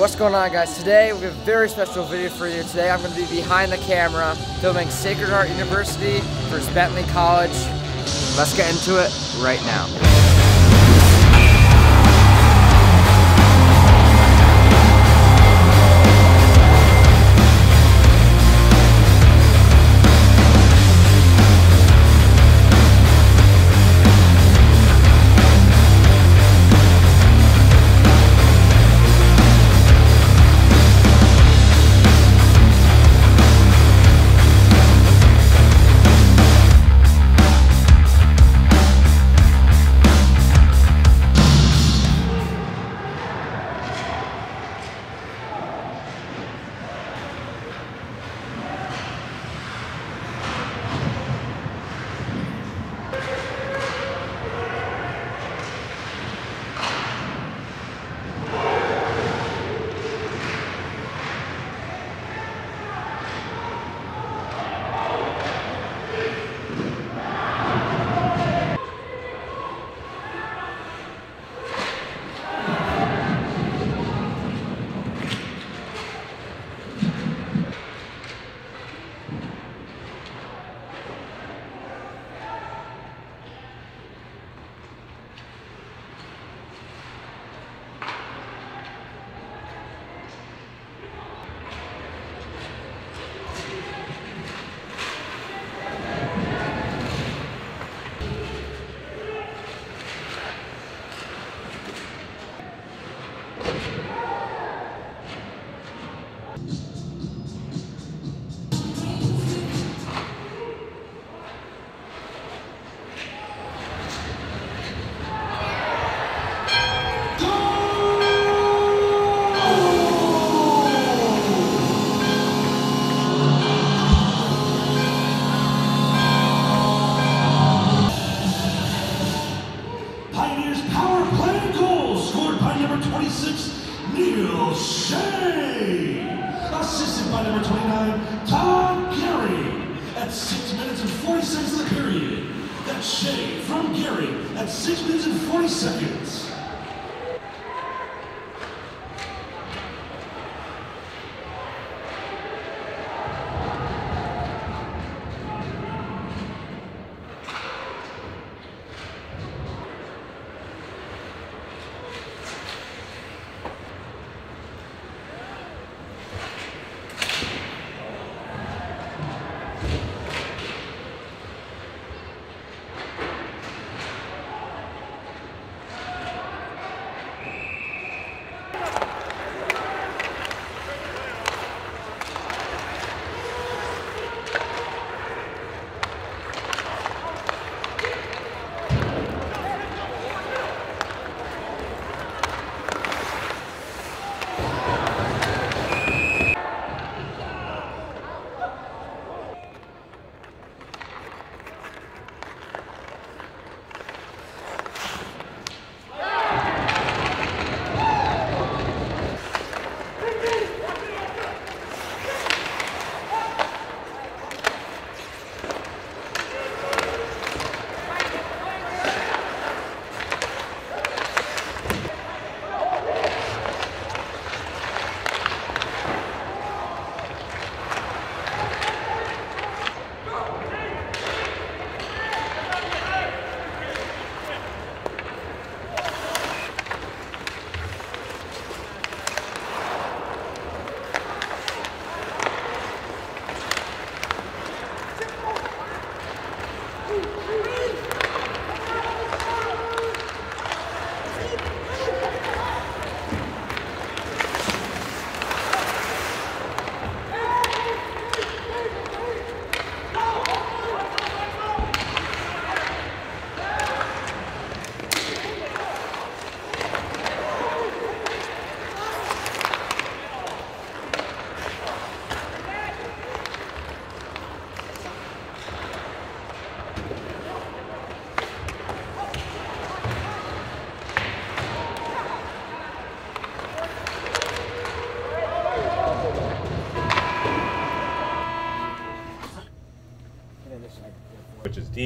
What's going on guys? Today we have a very special video for you. Today I'm going to be behind the camera filming Sacred Heart University versus Bentley College. Let's get into it right now.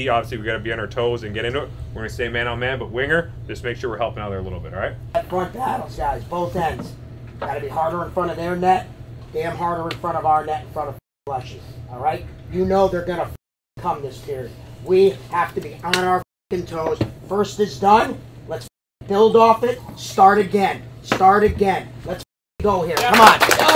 Obviously we got to be on our toes and get into it. We're going to stay man on man, but winger, just make sure we're helping out there a little bit, all right? Front battles, guys, both ends. Got to be harder in front of their net, damn harder in front of our net, in front of flushes, all right? You know they're going to come this period. We have to be on our toes. First is done. Let's build off it. Start again. Start again. Let's go here. Come on.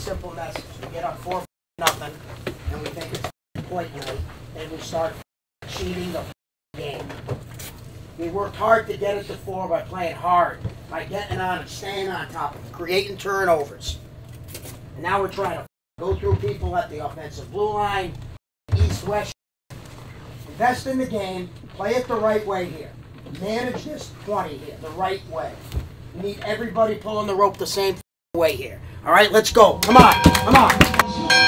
Simple message. We get up four nothing, and we think it's point night, and we start cheating the game. We worked hard to get it to four by playing hard, by getting on and staying on top of it, creating turnovers. And now we're trying to go through people at the offensive blue line, east west. Invest in the game, play it the right way here. Manage this 20 here the right way. We need everybody pulling the rope the same way here. All right, let's go. Come on, come on.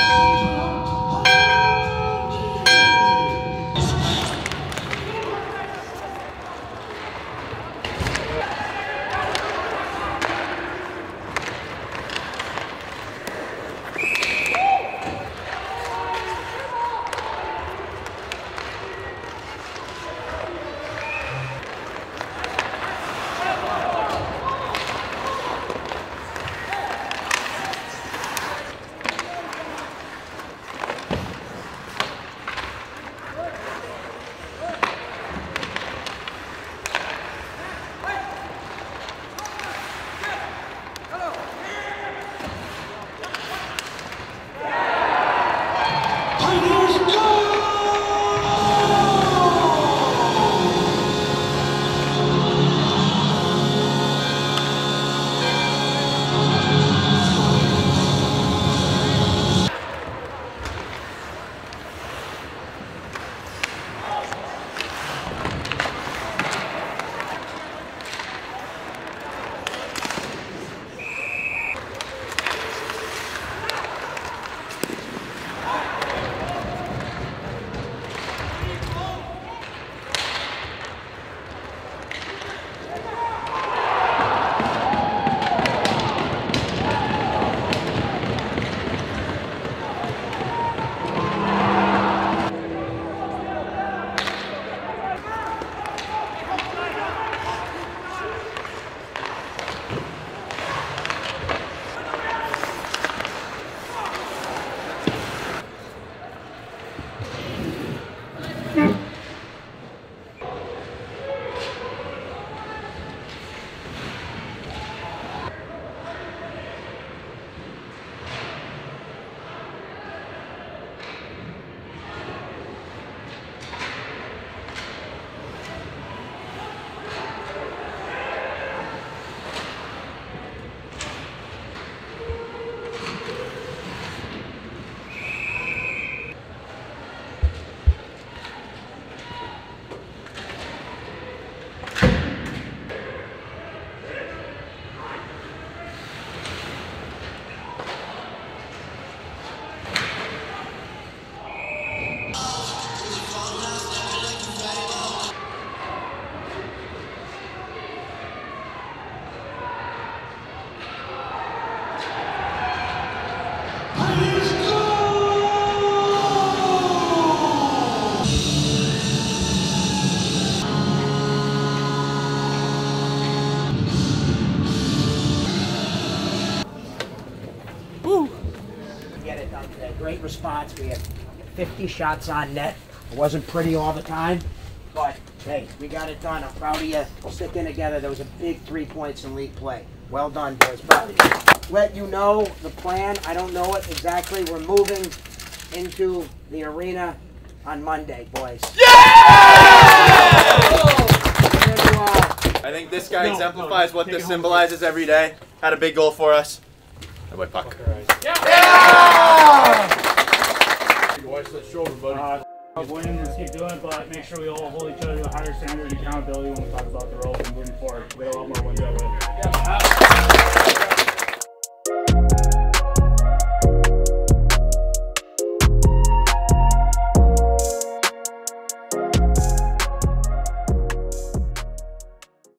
Response. We had 50 shots on net. It wasn't pretty all the time, but hey, we got it done. I'm proud of you sticking together. There was a big three points in league play. Well done, boys. But let you know the plan. I don't know it exactly. We're moving into the arena on Monday, boys. Yeah! I think this guy exemplifies what this symbolizes every day. Had a big goal for us. My boy Puck. Uh, winning, let's keep doing it, but make sure we all hold each other to a higher standard and accountability when we talk about the role and moving forward. We got a lot more wins that way.